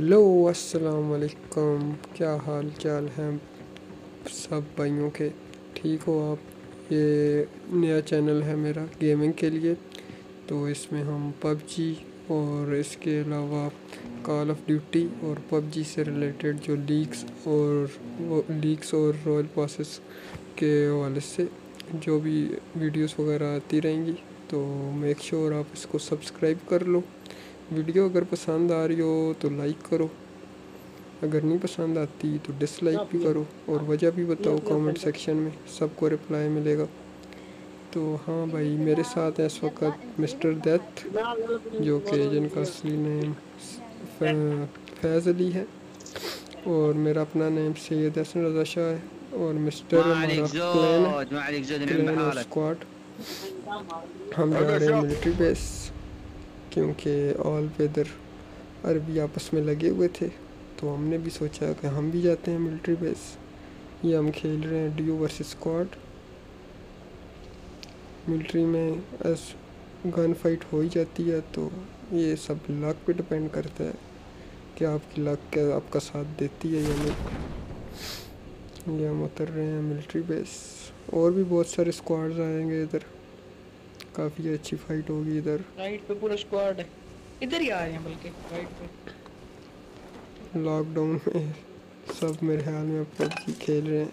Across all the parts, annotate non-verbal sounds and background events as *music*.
Hello السلام علیکم کیا حال چال ہیں سب بھائیوں کے ٹھیک ہو آپ یہ نیا چینل ہے میرا گیمنگ کے لیے تو اس میں ہم پب جی اور اس کے علاوہ کال آف ڈیوٹی اور پب جی سے ریلیٹڈ جو لیکس اور وہ لیکس اور رائل پاسز کے حوالے سے جو بھی ویڈیوز وغیرہ آتی رہیں گی تو میک شور آپ اس کو سبسکرائب کر لو ویڈیو اگر پسند آ رہی ہو تو لائک کرو اگر نہیں پسند آتی تو ڈس لائک بھی کرو اور وجہ بھی بتاؤ کامنٹ سیکشن میں سب کو رپلائی ملے گا تو ہاں بھائی میرے ساتھ اس وقت مسٹر دیتھ جو کہ جن کا اصلی نیم فیض علی ہے اور میرا اپنا نیم سید حسن رضا شاہ ہے اور مسٹر اسکواڈ ہم جا رہے ہیں ملٹری بیس کیونکہ آل ویدر عربی آپس میں لگے ہوئے تھے، تو ہم نے بھی سوچا کہ ہم بھی جاتے ہیں ملٹری بیس یہ ہم کھیل رہے ہیں ڈیو ورس اسکواڈ ملٹری میں ایس گن فائٹ ہو ہی جاتی ہے، تو یہ سب لک پہ ڈپینڈ کرتا ہے کہ آپ کی لک آپ کا ساتھ دیتی ہے یا نہیں. یہ ہم اتر رہے ہیں ملٹری بیس اور بھی بہت سارے اسکواڈز آئیں گے ادھر. کافی اچھی فائٹ ہوگی ادھر۔ رائٹ پہ پورا اسکواڈ ہے۔ ادھر ہی آ رہے ہیں بلکہ رائٹ پہ۔ لاک ڈاؤن میں سب میرے خیال میں پب جی کھیل رہے ہیں۔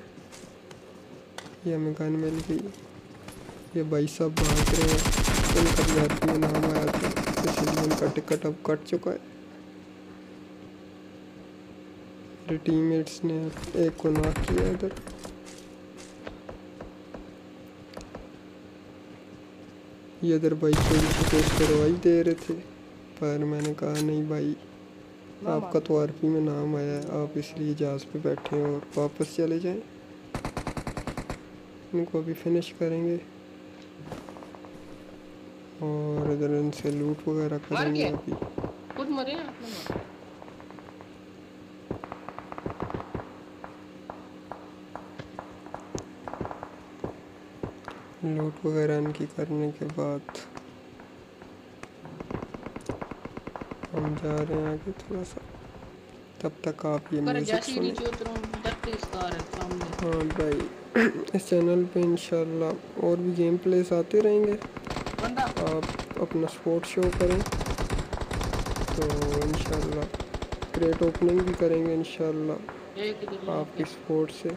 یہ ہمیں گن مل گئی۔ یہ بھائی صاحب بھاگ رہے ہیں۔ ان کا بھی میں نام آیا تھا۔ اس لیے ان کا ٹکٹ اب کٹ چکا ہے۔ میرے ٹیم میٹس نے ایک کو ناک کیا ادھر۔ یہ ادھر بھائی سی پیش کروائی دے رہے تھے پر میں نے کہا نہیں بھائی آپ کا تو آر پی میں نام آیا ہے آپ اس لیے جہاز پہ بیٹھے ہیں اور واپس چلے جائیں۔ ان کو ابھی فنش کریں گے۔ اور ادھر ان سے لوٹ وغیرہ کریں گے ابھی خود مرے ہیں آپ نے لوٹ وغیرہ ان کی کرنے کے بعد ہم جا رہے ہیں آگے تھوڑا سا۔ تب تک آپ یہ میوزک سنیں۔ ہاں بھائی اس چینل پہ انشاءاللہ اور بھی گیم پلیس آتے رہیں گے۔ آپ اپنا سپورٹ شو کریں۔ تو انشاءاللہ کریٹ اوپننگ بھی کریں گے انشاءاللہ آپ کی سپورٹ سے۔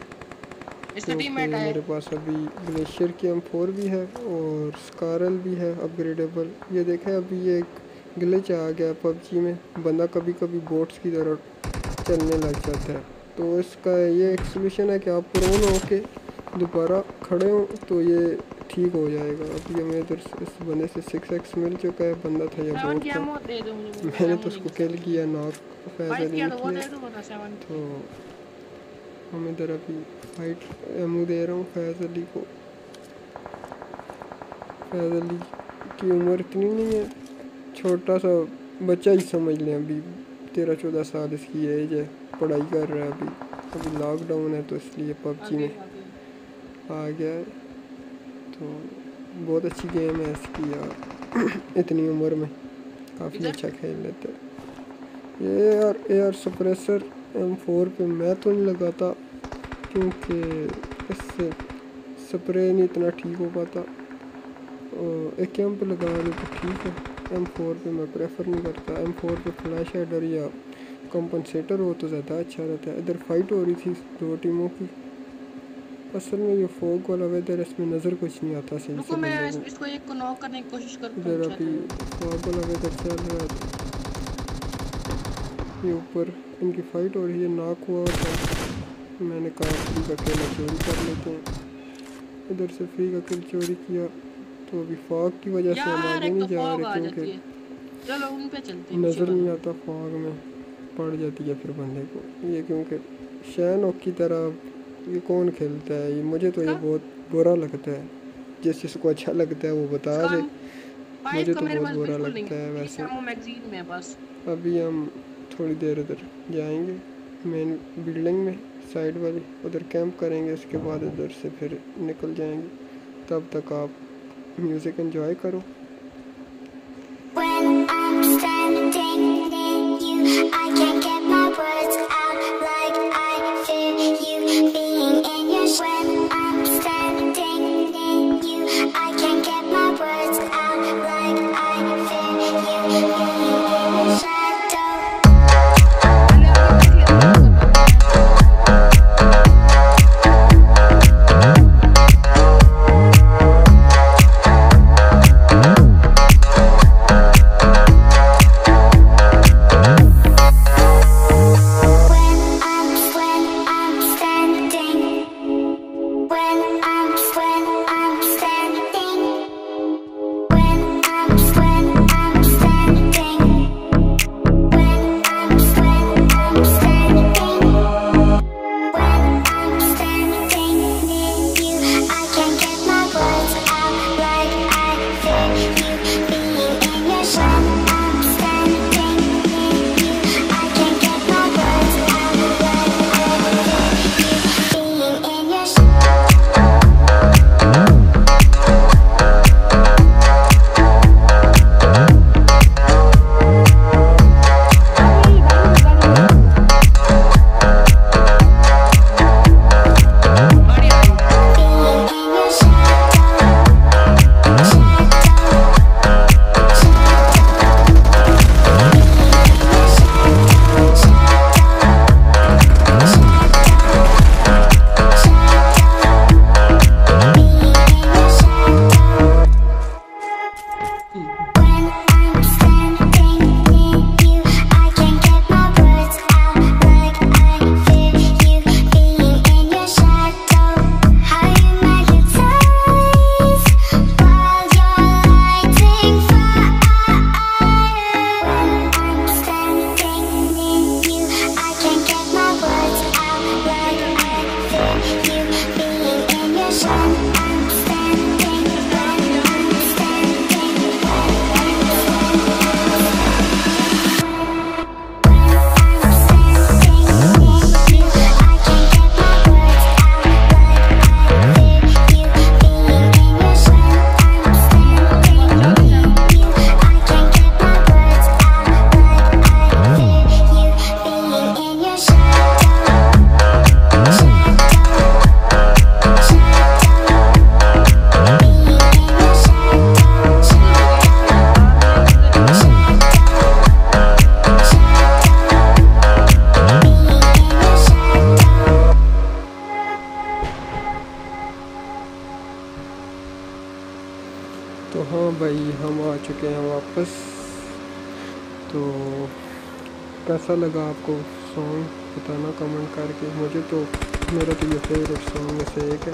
میرے پاس ابھی گلیشیر کی ایم فور بھی ہے اور سکارل بھی ہے اپ گریڈیبل یہ دیکھیں ابھی یہ ایک گلچ آ گیا پب جی میں۔ بندہ کبھی کبھی بوٹس کی طرح چلنے لگ جاتا ہے۔ تو اس کا یہ ایک سلوشن ہے کہ آپ پرون ہو کے دوبارہ کھڑے ہوں تو یہ ٹھیک ہو جائے گا۔ ابھی ہمیں ادھر اس بندے سے سکس ایکس مل چکا ہے۔ بندہ تھا یا بوٹ تھا۔ میں نے تو اس کو کل کیا ناک فیض علی کیا تو ادھر ابھی فائٹ ایمو دے رہا ہوں فیض علی کو۔ فیض علی کی عمر اتنی نہیں ہے چھوٹا سا بچہ ہی سمجھ لیں۔ ابھی تیرہ چودہ سال اس کی ایج ہے پڑھائی کر رہا ہے ابھی۔ ابھی لاک ڈاؤن ہے تو اس لیے پب جی میں آ گیا ہے۔ تو بہت اچھی گیم ہے اس کی یار۔ اتنی عمر میں کافی اچھا کھیل لیتا ہے یہ یار A R suppressor M four پہ میں تو نہیں لگاتا کیونکہ اس سے سپرے نہیں اتنا ٹھیک ہو پاتا۔ ایک ایم پہ لگا لوں تو ٹھیک ہے۔ ایم فور پہ میں پریفر نہیں کرتا۔ ایم فور پہ فلیش ہیڈر یا کمپنسیٹر ہو تو زیادہ اچھا رہتا ہے۔ ادھر فائٹ ہو رہی تھی دو ٹیموں کی۔ اصل میں یہ فوگ والا ویدر اس میں نظر کچھ نہیں آتا صحیح سے۔ ادھر ابھی فوگ والا ویدر چل رہا ہے۔ یہ اوپر ان کی فائٹ ہو رہی ہے ناک ہوا ہوتا میں نے کہا فری کا کھیلا چوری کر لیتے ہیں۔ ادھر سے فری کا کھیل چوری کیا تو ابھی فاگ کی وجہ سے ہم آگے نہیں جا رہے کیونکہ نظر نہیں آتا فاگ میں پڑ جاتی ہے پھر بندے کو۔ یہ کیونکہ شین کی طرح یہ کون کھیلتا ہے؟ یہ مجھے تو یہ بہت برا لگتا ہے۔ جس جس کو اچھا لگتا ہے وہ بتا دے۔ مجھے تو بہت برا لگتا ہے ویسے۔ ابھی ہم تھوڑی دیر ادھر جائیں گے۔ مین بلڈنگ میں سائڈ والی ادھر کیمپ کریں گے، اس کے بعد ادھر سے پھر نکل جائیں گے۔ تب تک آپ میوزک انجوائے کرو۔ تو ہاں بھائی ہم آ چکے ہیں واپس۔ تو کیسا لگا آپ کو سانگ بتانا کمنٹ کر کے مجھے تو میرا تو یہ فیوریٹ سانگ میں سے ایک ہے۔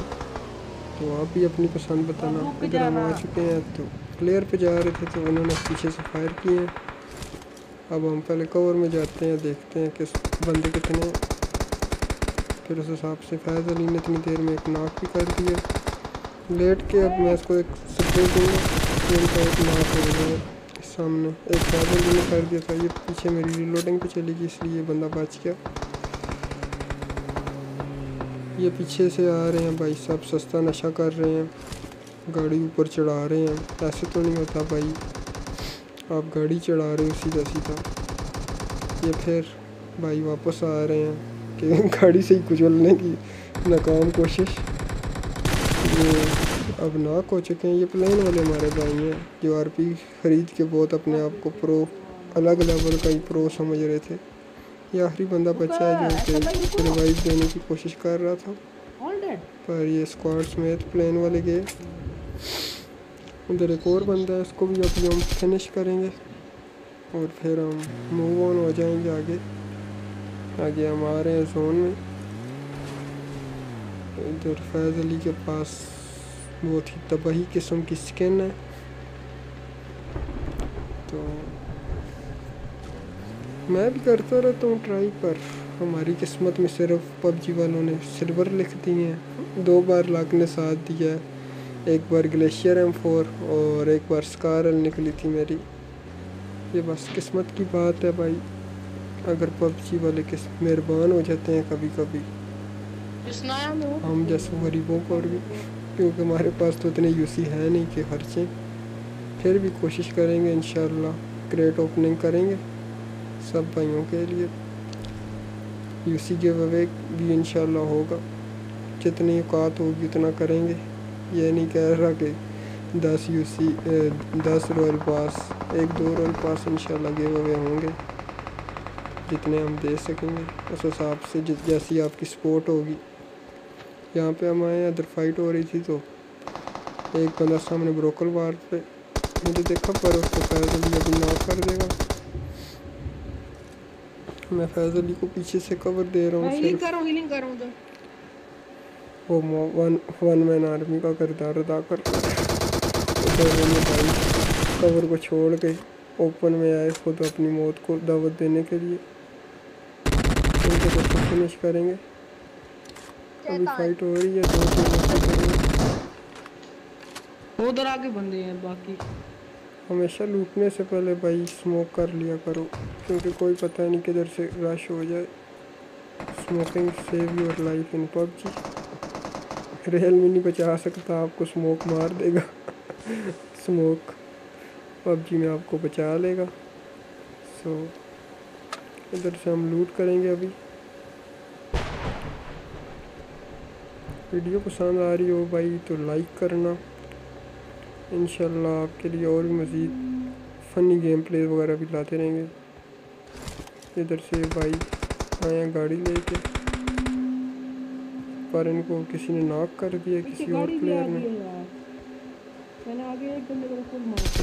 تو آپ بھی اپنی پسند بتانا۔ اگر ہم آ چکے ہیں تو پلیئر پہ جا رہے تھے تو انہوں نے پیچھے سے فائر کیے۔ اب ہم پہلے کور میں جاتے ہیں دیکھتے ہیں کس بندے کتنے ہیں۔ پھر اس حساب سے فیض علی نے اتنی دیر میں ایک ناک بھی کر دیا۔ لیٹ کے اب میں اس کو ایک لوگوں کو کا ایک ہو گیا سامنے ایک ساتھ ان نے دیا تھا، یہ پیچھے میری ریلوڈنگ پہ چلی گئی، اس لیے یہ بندہ بچ گیا۔ یہ پیچھے سے آ رہے ہیں بھائی صاحب سستا نشہ کر رہے ہیں۔ گاڑی اوپر چڑھا رہے ہیں۔ ایسے تو نہیں ہوتا بھائی۔ آپ گاڑی چڑھا رہے ہو سیدھا سیدھا یہ پھر بھائی واپس آ رہے ہیں کہ *laughs* گاڑی سے ہی کچلنے کی ناکام کوشش۔ یہ اب ناک ہو چکے ہیں یہ پلین والے ہمارے بھائی ہیں۔ جو آر پی خرید کے بہت اپنے آپ کو پرو الگ لیول کا ہی پرو سمجھ رہے تھے۔ یہ آخری بندہ بچہ ہے جو کہ ریوائز دینے کی کوشش کر رہا تھا۔ پر یہ اسکواڈ سمیت پلین والے گئے۔ ادھر ایک اور بندہ ہے اس کو بھی ابھی ہم فنش کریں گے۔ اور پھر ہم موو آن ہو جائیں گے آگے۔ آگے ہم آ رہے ہیں زون میں۔ ادھر فیض علی کے پاس۔ بہت ہی تباہی قسم کی سکن ہے۔ تو میں بھی کرتا رہتا ہوں ٹرائی پر ہماری قسمت میں صرف پب جی والوں نے سلور لکھ دی ہیں۔ دو بار لاک نے ساتھ دیا۔ ہے ایک بار گلیشیئر ایم فور اور ایک بار سکارل نکلی تھی میری۔ یہ بس قسمت کی بات ہے بھائی۔ اگر پب جی والے قسم مہربان ہو جاتے ہیں کبھی کبھی۔ ہم جیسے غریبوں کو اور بھی۔ کیونکہ ہمارے پاس تو اتنے یو سی ہے نہیں کہ خرچیں پھر بھی کوشش کریں گے انشاءاللہ۔ گریٹ اوپننگ کریں گے سب بھائیوں کے لیے۔ یو سی گیو اوے بھی انشاءاللہ ہوگا۔ جتنی اوقات ہوگی اتنا کریں گے۔ یہ نہیں کہہ رہا کہ دس یو سی دس رویل پاس ایک دو رویل پاس انشاءاللہ گیو اوے ہوں گے۔ جتنے ہم دے سکیں گے۔ اس حساب سے جیسی آپ کی سپورٹ ہوگی۔ یہاں پہ ہم آئے ہیں ادھر فائٹ ہو رہی تھی تو ایک بندہ سامنے بروکل وار پہ مجھے دیکھا پر اس کو فیض علی ابھی ناک کر دے گا۔ میں فیض علی کو پیچھے سے کور دے رہا ہوں ہیلنگ کر رہا ہیلنگ کر رہا ہوں تو وہ ون مین آرمی کا کردار ادا کر کور کو چھوڑ کے اوپن میں آئے خود اپنی موت کو دعوت دینے کے لیے۔ ان کے کو فنش کریں گے۔ ابھی فائٹ ہو رہی ہے دو تین ادھر آگے بندے ہیں باقی۔ ہمیشہ لوٹنے سے پہلے بھائی سموک کر لیا کرو کیونکہ کوئی پتہ نہیں کدھر سے رش ہو جائے۔ Smoking save your life in PUBG real میں نہیں بچا سکتا آپ کو سموک مار دے گا۔ سموک پب جی میں آپ کو بچا لے گا۔ سو ادھر سے ہم لوٹ کریں گے ابھی۔ ویڈیو پسند آ رہی ہو بھائی تو لائک کرنا۔ انشاءاللہ آپ کے لیے اور بھی مزید فنی گیم پلے وغیرہ بھی لاتے رہیں گے۔ ادھر سے بھائی آیا گاڑی لے کے۔ پر ان کو کسی نے ناک کر دیا کسی اور پلیئر نے۔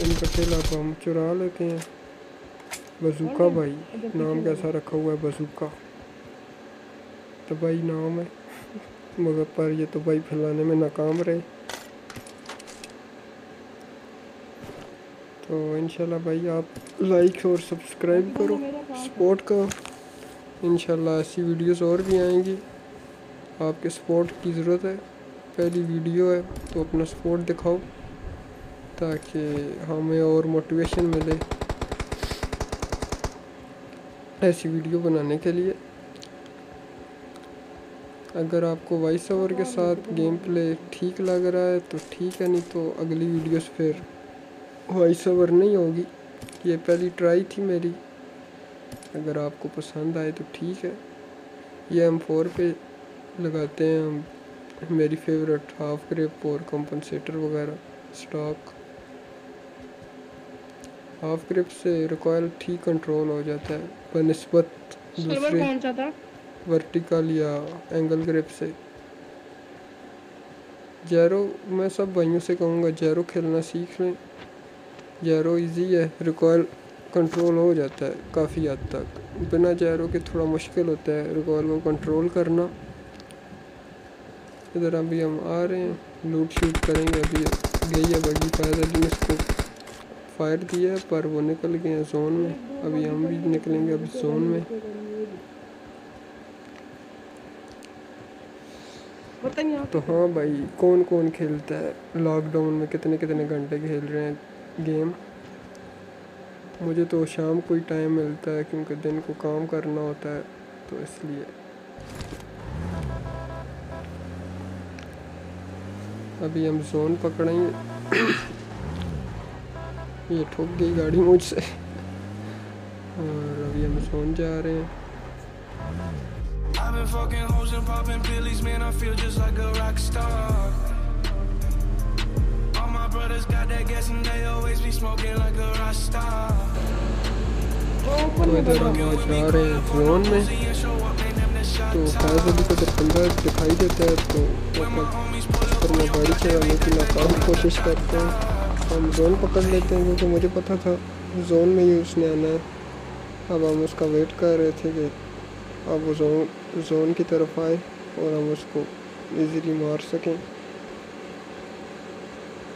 ان کا قلعہ کو ہم چرا لیتے ہیں۔ بزوکا بھائی نام کیسا رکھا ہوا ہے؟ بزوکا۔ تو بھائی نام ہے۔ مگر پر یہ تو بھائی پھیلانے میں ناکام رہے۔ تو انشاءاللہ بھائی آپ لائک اور سبسکرائب کرو سپورٹ کا۔ انشاءاللہ ایسی ویڈیوز اور بھی آئیں گی۔ آپ کے سپورٹ کی ضرورت ہے۔ پہلی ویڈیو ہے تو اپنا سپورٹ دکھاؤ تاکہ ہمیں اور موٹیویشن ملے ایسی ویڈیو بنانے کے لیے۔ اگر آپ کو وائس آور کے ساتھ گیم پلے ٹھیک لگ رہا ہے تو ٹھیک ہے نہیں تو اگلی ویڈیوز پھر وائس آور نہیں ہوگی۔ یہ پہلی ٹرائی تھی میری۔ اگر آپ کو پسند آئے تو ٹھیک ہے۔ یہ ہم فور پہ لگاتے ہیں۔ ہم میری فیورٹ ہاف گریپ اور کمپنسیٹر وغیرہ سٹاک ہاف گریپ سے ریکوائل ٹھیک کنٹرول ہو جاتا ہے۔ بنسبت دوسرے ورٹیکل یا اینگل گرپ سے جیرو میں سب بھائیوں سے کہوں گا جیرو کھیلنا سیکھ لیں جیرو ایزی ہے ریکوائل کنٹرول ہو جاتا ہے کافی حد تک بنا جیرو کے تھوڑا مشکل ہوتا ہے ریکوائل کو کنٹرول کرنا ادھر ابھی ہم آ رہے ہیں لوٹ شوٹ کریں گے ابھی گئی ہے بڑی فائدہ نے اس کو فائر دیا ہے پر وہ نکل گئے ہیں زون میں ابھی ہم بھی نکلیں گے ابھی زون میں تو ہاں بھائی، کون کون کھیلتا ہے؟ لاک ڈاؤن میں کتنے کتنے گھنٹے کھیل رہے ہیں گیم مجھے تو شام کو ہی ٹائم ملتا ہے کیونکہ دن کو کام کرنا ہوتا ہے، تو اس لیے۔ ابھی ہم زون پکڑیں گے۔ یہ ٹھوک گئی گاڑی مجھ سے۔ اور ابھی ہم زون جا رہے ہیں۔ تو ادھر ہم آج جا رہے ہیں زون میں تو فیض علی کو جب بندہ دکھائی دیتا ہے تو مطلب پر میں گاڑی چلانے کی ناکام کوشش کرتے ہیں ہم زون پکڑ لیتے ہیں کیونکہ مجھے پتا تھا۔ زون میں ہی اس نے آنا ہے۔ اب ہم اس کا ویٹ کر رہے تھے کہ اب وہ زون زون کی طرف آئے اور ہم اس کو ایزیلی مار سکیں۔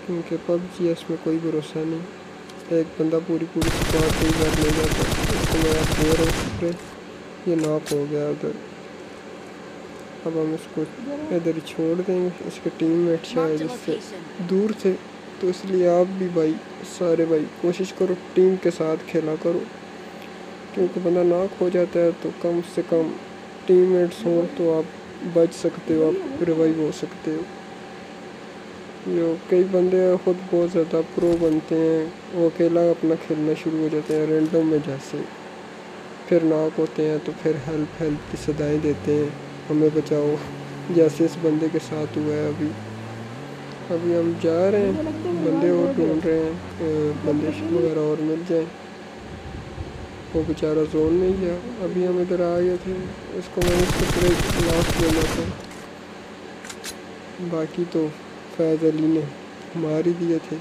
کیونکہ پب جی ایس میں کوئی بھروسہ نہیں۔ ایک بندہ پوری پوری سکواد کئی بار لے جاتا ہے۔ اس کو میں آپ دے رہے یہ ناک ہو گیا ادھر۔ اب ہم اس کو ادھر چھوڑ دیں گے۔ اس کے ٹیم میٹ شاید اس سے دور تھے۔ تو اس لیے آپ بھی بھائی سارے بھائی کوشش کرو ٹیم کے ساتھ کھیلا کرو۔ کیونکہ بندہ ناک ہو جاتا ہے تو کم سے کم ٹیم میٹس ہوں تو آپ بچ سکتے ہو، آپ ریوائو ہو سکتے ہو۔ جو کئی بندے خود بہت زیادہ پرو بنتے ہیں، وہ اکیلا اپنا کھیلنا شروع ہو جاتے ہیں رینڈم میں جیسے۔ پھر ناک ہوتے ہیں تو پھر ہیلپ ہیلپ کی صدائیں دیتے ہیں۔ ہمیں بچاؤ۔ جیسے اس بندے کے ساتھ ہوا ہے ابھی۔ ابھی ہم جا رہے ہیں، بندے اور ڈھونڈ رہے ہیں بندے وغیرہ اور مل جائیں۔ وہ بیچارہ زون میں ہی ہے ابھی ہم ادھر آ گئے تھے۔ اس کو میں نے اس پورے لاسٹ لینا تھا۔ باقی تو فیض علی نے مار ہی دیے تھے۔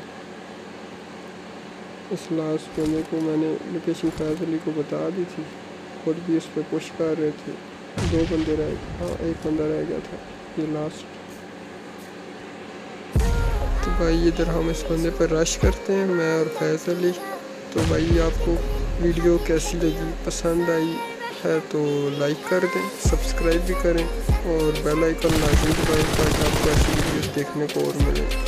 اس لاسٹ بندے کو میں نے لوکیشن فیض علی کو بتا دی تھی۔ خود بھی اس پہ پش کر رہے تھے۔ دو بندے رہ ہاں ایک بندہ رہ گیا تھا۔ یہ لاسٹ تو بھائی، ادھر ہم اس بندے پر رش کرتے ہیں، میں اور فیض علی۔ تو بھائی، آپ کو ویڈیو کیسی لگی؟ پسند آئی ہے تو لائک کر دیں، سبسکرائب بھی کریں اور بیل آئیکن لازمی دبائیں تاکہ آپ کو ایسی ویڈیوز دیکھنے کو اور ملیں۔